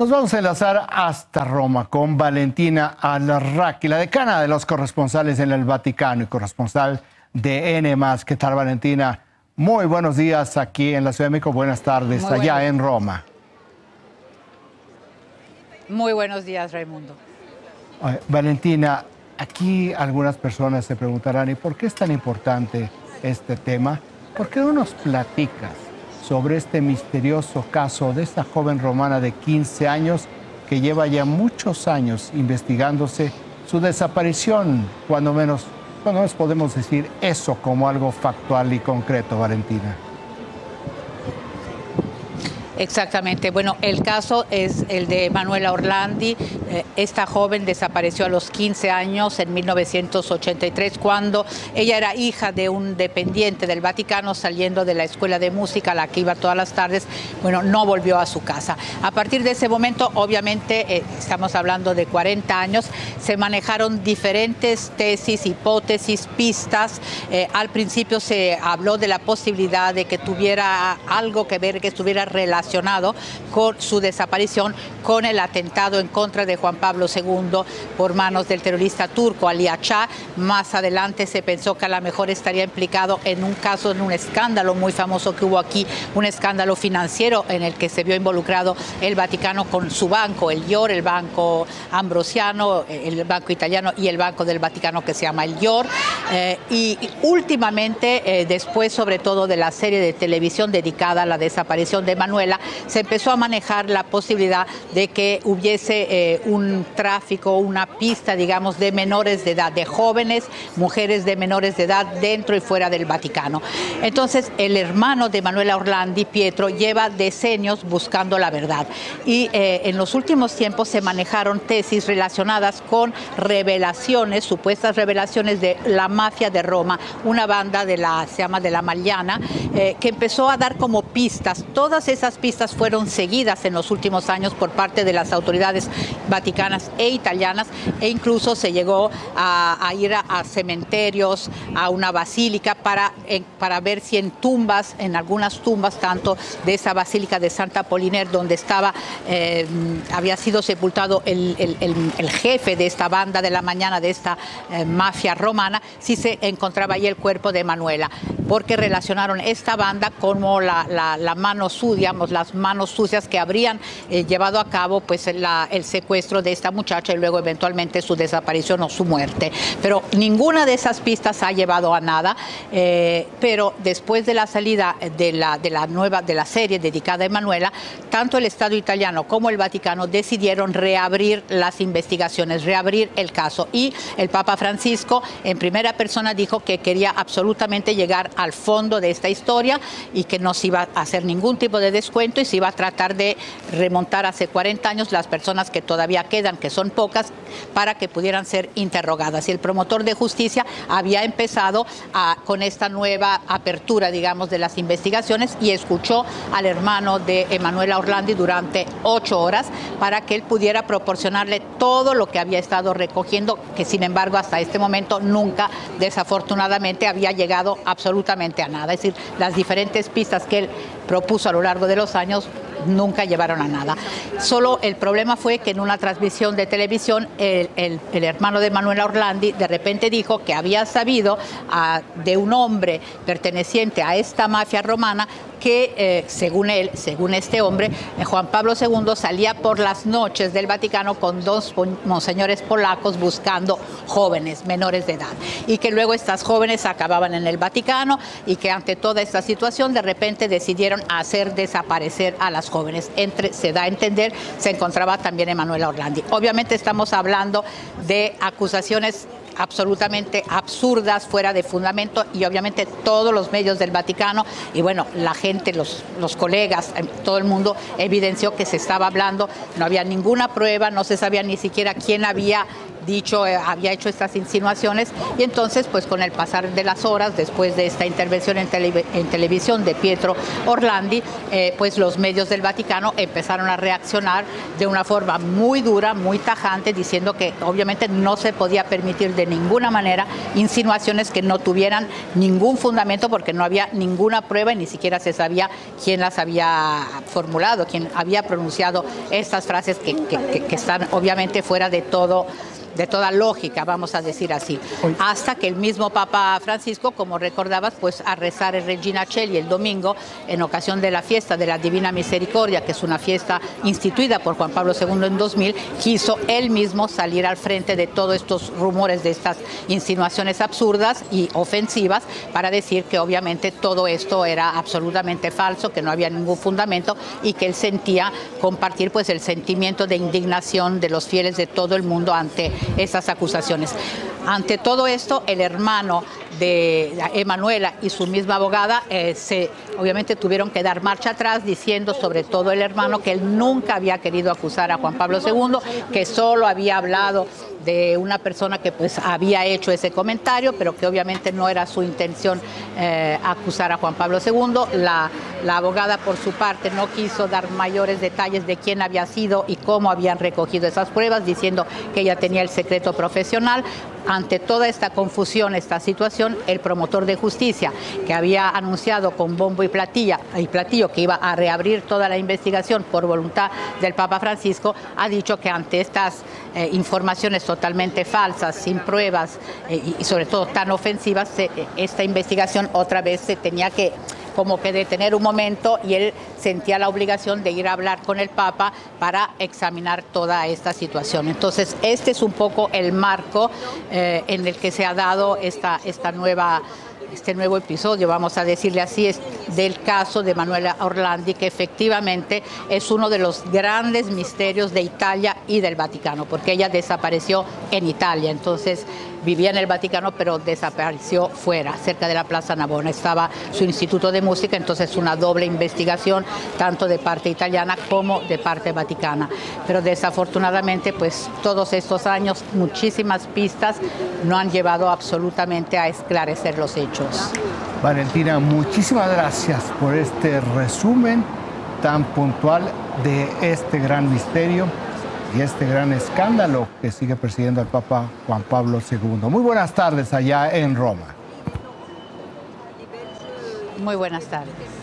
Nos vamos a enlazar hasta Roma con Valentina Alarraqui, la decana de los corresponsales en el Vaticano y corresponsal de N+. ¿Qué tal, Valentina? Muy buenos días aquí en la Ciudad de México. Buenas tardes allá en Roma. Muy buenos días, Raimundo. Valentina, aquí algunas personas se preguntarán, ¿y por qué es tan importante este tema? ¿Por qué no nos platicas sobre este misterioso caso de esta joven romana de 15 años que lleva ya muchos años investigándose su desaparición, cuando menos, cuando menos podemos decir eso como algo factual y concreto, Valentina. Exactamente. Bueno, el caso es el de Manuela Orlandi. Eh, esta joven desapareció a los 15 años en 1983 cuando ella era hija de un dependiente del Vaticano saliendo de la escuela de música a la que iba todas las tardes. Bueno, no volvió a su casa. A partir de ese momento, obviamente, eh, estamos hablando de 40 años, se manejaron diferentes tesis, hipótesis, pistas. Eh, al principio se habló de la posibilidad de que tuviera algo que ver, que estuviera relacionado con su desaparición con el atentado en contra de Juan Pablo II por manos del terrorista turco Ali Achá. Más adelante se pensó que a lo mejor estaría implicado en un caso, en un escándalo muy famoso que hubo aquí, un escándalo financiero en el que se vio involucrado el Vaticano con su banco, el IOR, el Banco Ambrosiano, el Banco Italiano y el Banco del Vaticano que se llama el IOR. Eh, y últimamente, eh, después sobre todo de la serie de televisión dedicada a la desaparición de Manuela, se empezó a manejar la posibilidad de que hubiese eh, un tráfico, una pista, digamos, de menores de edad, de jóvenes, mujeres de menores de edad dentro y fuera del Vaticano. Entonces, el hermano de Manuela Orlandi, Pietro, lleva decenios buscando la verdad. Y eh, en los últimos tiempos se manejaron tesis relacionadas con revelaciones, supuestas revelaciones de la mafia de Roma, una banda de la, se llama de la Maliana, eh, que empezó a dar como pistas. Todas esas pistas fueron seguidas en los últimos años por parte de las autoridades vaticanas e italianas e incluso se llegó a, ir a, cementerios, a una basílica para, para ver si en tumbas, en algunas tumbas, tanto de esa basílica de Santa Poliner, donde estaba, eh, había sido sepultado el, jefe de esta banda de la mañana, de esta eh, mafia romana, si se encontraba ahí el cuerpo de Manuela, porque relacionaron esta banda como la, la mano su, digamos, las manos sucias que habrían eh, llevado a cabo pues el secuestro de esta muchacha y luego eventualmente su desaparición o su muerte. Pero ninguna de esas pistas ha llevado a nada, eh, pero después de la salida de la, de la nueva, de la serie dedicada a Emanuela, tanto el Estado italiano como el Vaticano decidieron reabrir las investigaciones, reabrir el caso. Y el Papa Francisco en primera persona dijo que quería absolutamente llegar al fondo de esta historia y que no se iba a hacer ningún tipo de descuento y se iba a tratar de remontar hace 40 años las personas que todavía quedan, que son pocas, para que pudieran ser interrogadas. Y el promotor de justicia había empezado con esta nueva apertura, digamos, de las investigaciones y escuchó al hermano de Emanuela Orlandi durante ocho horas para que él pudiera proporcionarle todo lo que había estado recogiendo, que sin embargo hasta este momento nunca, desafortunadamente, había llegado absolutamente a nada. Es decir, las diferentes pistas que él propuso a lo largo de los años nunca llevaron a nada. Solo el problema fue que en una transmisión de televisión el, hermano de Manuela Orlandi de repente dijo que había sabido de un hombre perteneciente a esta mafia romana que, eh, según él, según este hombre, eh, Juan Pablo II salía por las noches del Vaticano con dos monseñores polacos buscando jóvenes menores de edad y que luego estas jóvenes acababan en el Vaticano y que ante toda esta situación de repente decidieron hacer desaparecer a las jóvenes. Entre, se da a entender, se encontraba también Emanuela Orlandi. Obviamente estamos hablando de acusaciones absolutamente absurdas, fuera de fundamento y obviamente todos los medios del Vaticano y bueno, la gente, los, los colegas, eh, todo el mundo evidenció que se estaba hablando, no había ninguna prueba, no se sabía ni siquiera quién había dicho, eh, había hecho estas insinuaciones y entonces pues con el pasar de las horas, después de esta intervención en, televisión de Pietro Orlandi, eh, pues los medios del Vaticano empezaron a reaccionar de una forma muy dura, muy tajante, diciendo que obviamente no se podía permitir de ninguna manera insinuaciones que no tuvieran ningún fundamento porque no había ninguna prueba y ni siquiera se sabía quién las había formulado, quién había pronunciado estas frases que, que están obviamente fuera de todo de toda lógica, vamos a decir así. Hasta que el mismo Papa Francisco, como recordabas, pues a rezar en Regina Cheli el domingo, en ocasión de la fiesta de la Divina Misericordia, que es una fiesta instituida por Juan Pablo II en 2000, quiso él mismo salir al frente de todos estos rumores, de estas insinuaciones absurdas y ofensivas, para decir que obviamente todo esto era absolutamente falso, que no había ningún fundamento y que él sentía compartir pues el sentimiento de indignación de los fieles de todo el mundo ante esas acusaciones. Ante todo esto, el hermano de Emanuela y su misma abogada eh, se, obviamente tuvieron que dar marcha atrás diciendo sobre todo el hermano que él nunca había querido acusar a Juan Pablo II, que solo había hablado de una persona que pues había hecho ese comentario, pero que obviamente no era su intención eh, acusar a Juan Pablo II. La, la abogada por su parte no quiso dar mayores detalles de quién había sido y cómo habían recogido esas pruebas, diciendo que ella tenía el secreto profesional. Ante toda esta confusión, esta situación, el promotor de justicia, que había anunciado con bombo y, platilla, y platillo que iba a reabrir toda la investigación por voluntad del Papa Francisco, ha dicho que ante estas eh, informaciones totalmente falsas, sin pruebas eh, y, sobre todo tan ofensivas, esta investigación otra vez se tenía que como que detener un momento y él sentía la obligación de ir a hablar con el Papa para examinar toda esta situación. Entonces, este es un poco el marco eh, en el que se ha dado esta, esta nueva este nuevo episodio, vamos a decirle así, es del caso de Manuela Orlandi, que efectivamente es uno de los grandes misterios de Italia y del Vaticano, porque ella desapareció en Italia. Entonces, vivía en el Vaticano, pero desapareció fuera, cerca de la Plaza Navona. Estaba su instituto de música, entonces una doble investigación, tanto de parte italiana como de parte vaticana. Pero desafortunadamente, pues todos estos años, muchísimas pistas no han llevado absolutamente a esclarecer los hechos. Valentina, muchísimas gracias por este resumen tan puntual de este gran misterio y este gran escándalo que sigue presidiendo al Papa Juan Pablo II. Muy buenas tardes allá en Roma. Muy buenas tardes.